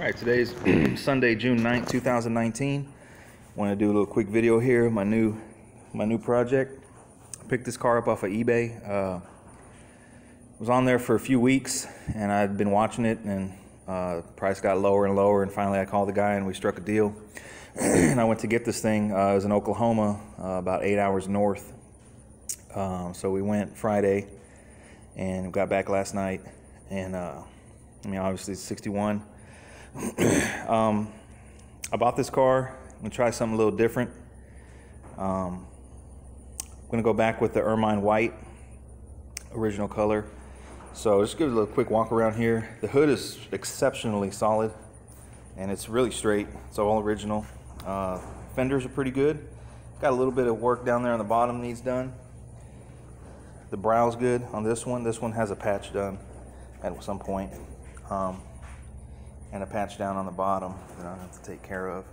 All right, today's Sunday, June 9th, 2019. Want to do a little quick video here, my new my new project. Picked this car up off of eBay. Uh, was on there for a few weeks and I'd been watching it and uh, price got lower and lower and finally I called the guy and we struck a deal. and I went to get this thing. Uh, it was in Oklahoma, uh, about eight hours north. Um, so we went Friday and got back last night and uh, I mean obviously it's 61 um, I bought this car. I'm gonna try something a little different. Um, I'm gonna go back with the ermine white, original color. So just give it a little quick walk around here. The hood is exceptionally solid and it's really straight. It's all original. Uh, fenders are pretty good. Got a little bit of work down there on the bottom needs done. The brow's good on this one. This one has a patch done at some point. Um, and a patch down on the bottom that I have to take care of.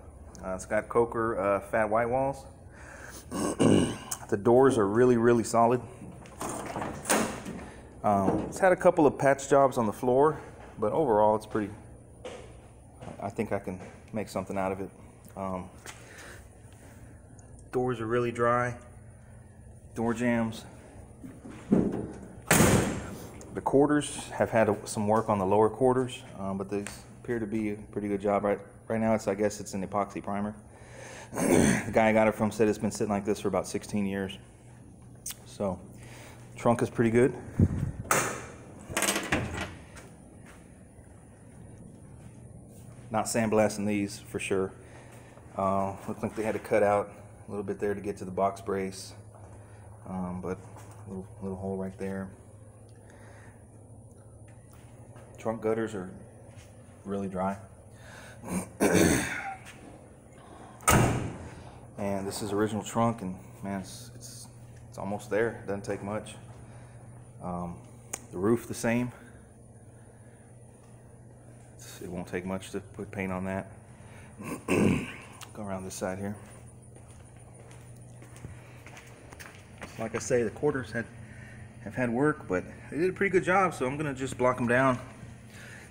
Uh, it's got Coker uh, fat white walls. the doors are really, really solid. Um, it's had a couple of patch jobs on the floor, but overall it's pretty, I think I can make something out of it. Um, doors are really dry. Door jambs. The quarters have had a, some work on the lower quarters, um, but these appear to be a pretty good job. Right, right now, it's I guess it's an epoxy primer. the guy I got it from said it's been sitting like this for about 16 years. So, trunk is pretty good. Not sandblasting these for sure. Uh, looked like they had to cut out a little bit there to get to the box brace, um, but a little, little hole right there. Trunk gutters are really dry. and this is original trunk, and man, it's it's, it's almost there. Doesn't take much. Um, the roof the same. It's, it won't take much to put paint on that. Go around this side here. Like I say, the quarters had have had work, but they did a pretty good job. So I'm gonna just block them down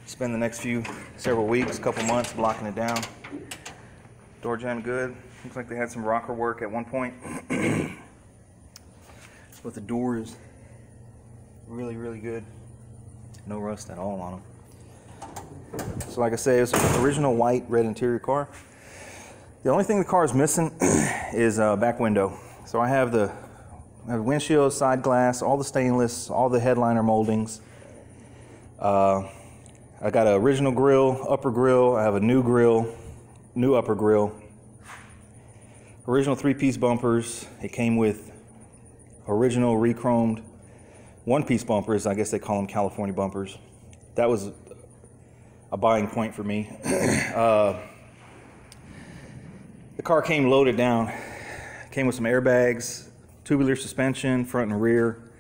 spend the next few several weeks, couple months blocking it down. Door jamb good. Looks like they had some rocker work at one point. but the door is really, really good. No rust at all on them. So like I say, it's an original white red interior car. The only thing the car is missing is a back window. So I have the I have windshield, side glass, all the stainless, all the headliner moldings. Uh, I got an original grill, upper grill. I have a new grill, new upper grill. Original three-piece bumpers. It came with original rechromed one-piece bumpers. I guess they call them California bumpers. That was a buying point for me. uh, the car came loaded down. Came with some airbags, tubular suspension, front and rear,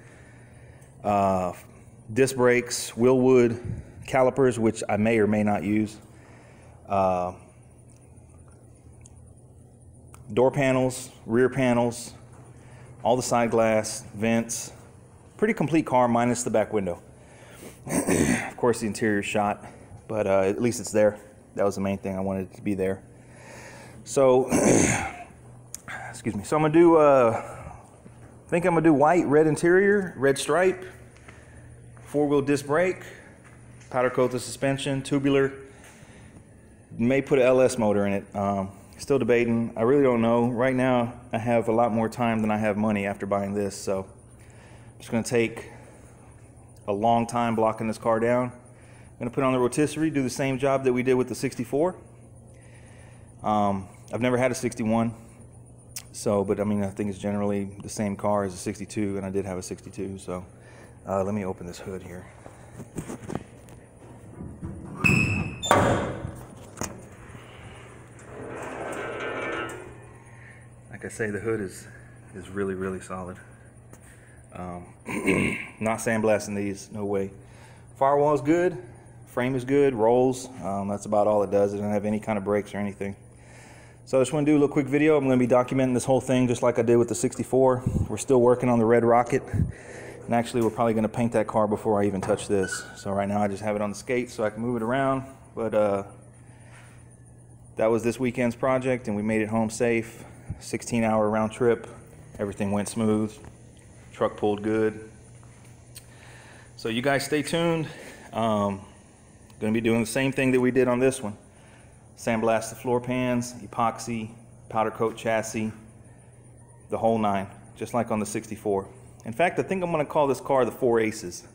uh, disc brakes, Wilwood, calipers, which I may or may not use. Uh, door panels, rear panels, all the side glass, vents. Pretty complete car minus the back window. of course, the interior shot, but uh, at least it's there. That was the main thing I wanted to be there. So, excuse me. So I'm gonna do. Uh, I think I'm gonna do white, red interior, red stripe, four-wheel disc brake powder coat the suspension, tubular. May put an LS motor in it. Um, still debating. I really don't know. Right now, I have a lot more time than I have money after buying this, so I'm just going to take a long time blocking this car down. I'm going to put on the rotisserie, do the same job that we did with the 64. Um, I've never had a 61, so, but I mean, I think it's generally the same car as a 62, and I did have a 62, so uh, let me open this hood here. I say, the hood is is really really solid. Um, not sandblasting these, no way. Firewall is good, frame is good, rolls. Um, that's about all it does. It doesn't have any kind of brakes or anything. So I just want to do a little quick video. I'm going to be documenting this whole thing just like I did with the 64. We're still working on the Red Rocket. And actually, we're probably going to paint that car before I even touch this. So right now, I just have it on the skate so I can move it around. But uh, that was this weekend's project, and we made it home safe. 16 hour round trip. Everything went smooth. Truck pulled good. So you guys stay tuned. Um, going to be doing the same thing that we did on this one. Sandblast the floor pans, epoxy, powder coat chassis, the whole nine, just like on the 64. In fact, I think I'm to call this car the Four Aces.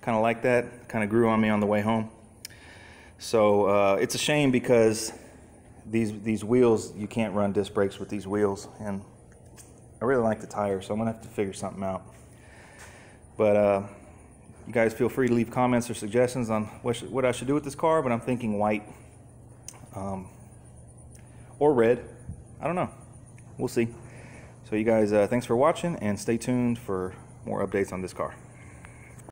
Kind of like that. Kind of grew on me on the way home. So uh, it's a shame because these these wheels you can't run disc brakes with these wheels, and I really like the tire, so I'm gonna have to figure something out. But uh, you guys feel free to leave comments or suggestions on what, what I should do with this car. But I'm thinking white um, or red. I don't know. We'll see. So you guys, uh, thanks for watching, and stay tuned for more updates on this car.